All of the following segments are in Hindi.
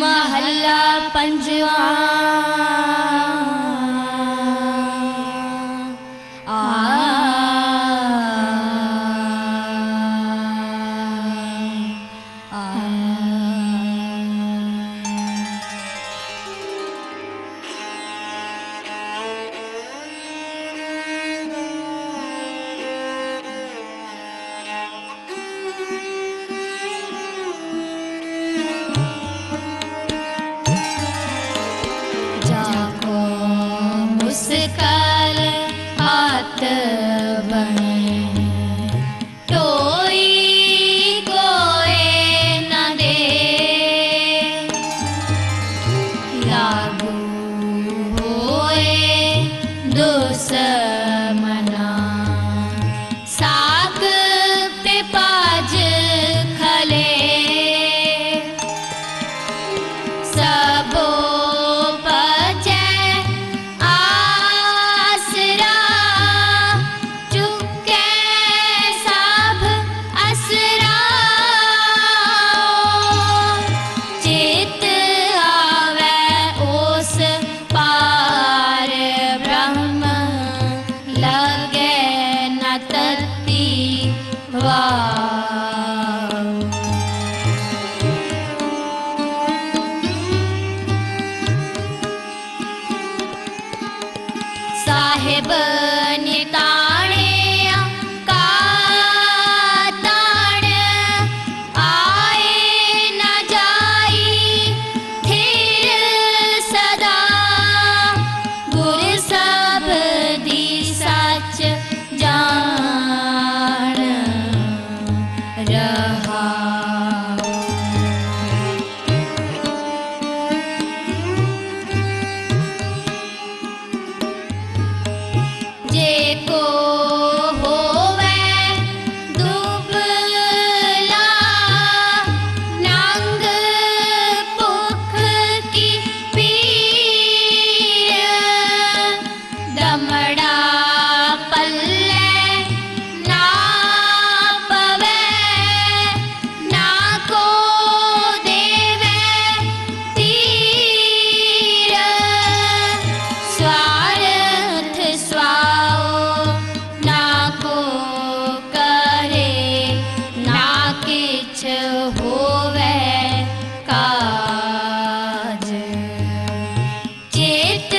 महल्ला पंजवा के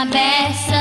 my best.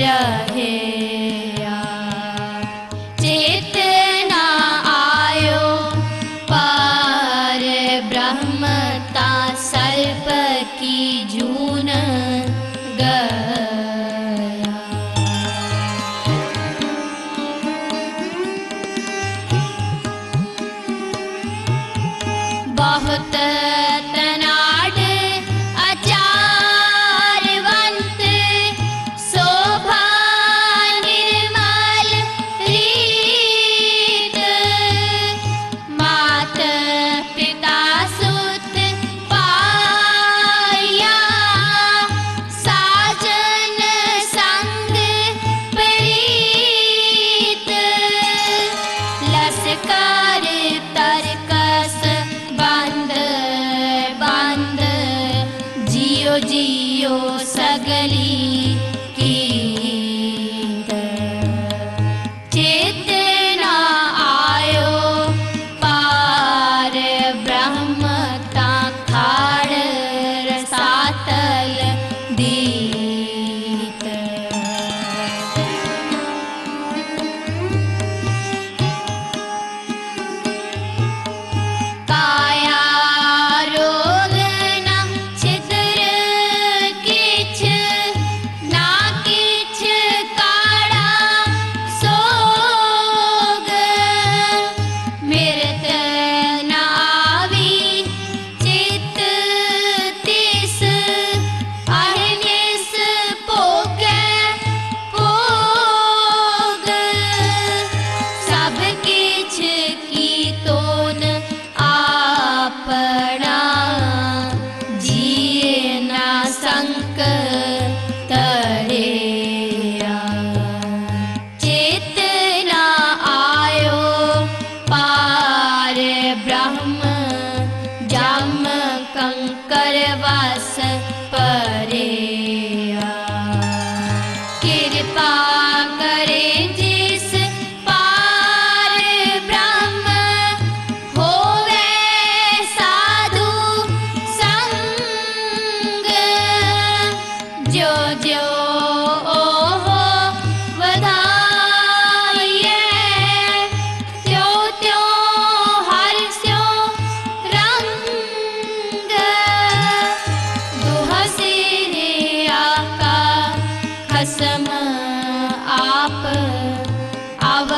रहे जियो सगली।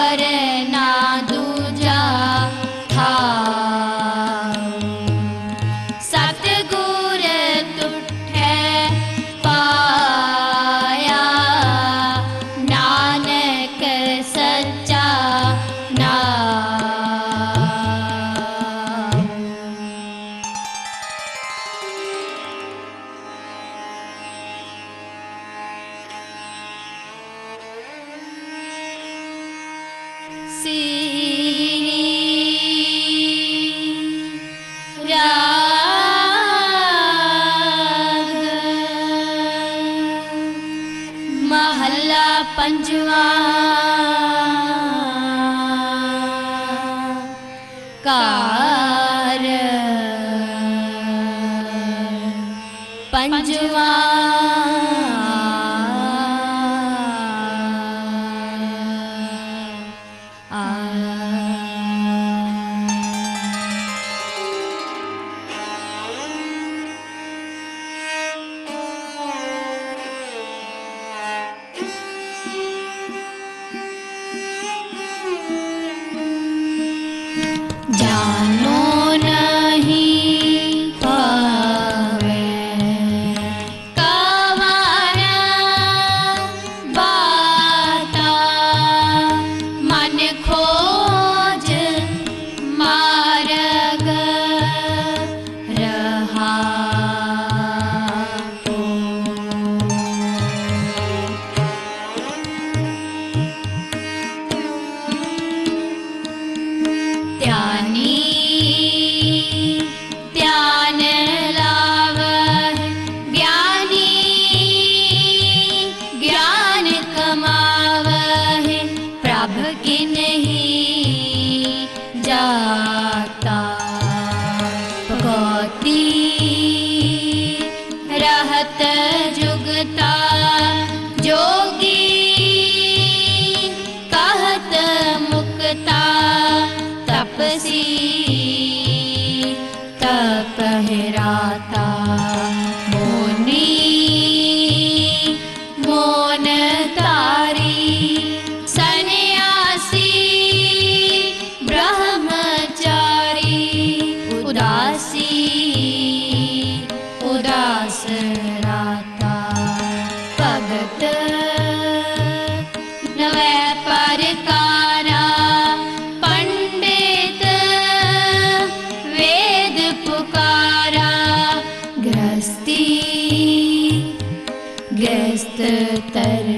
करना see. रा that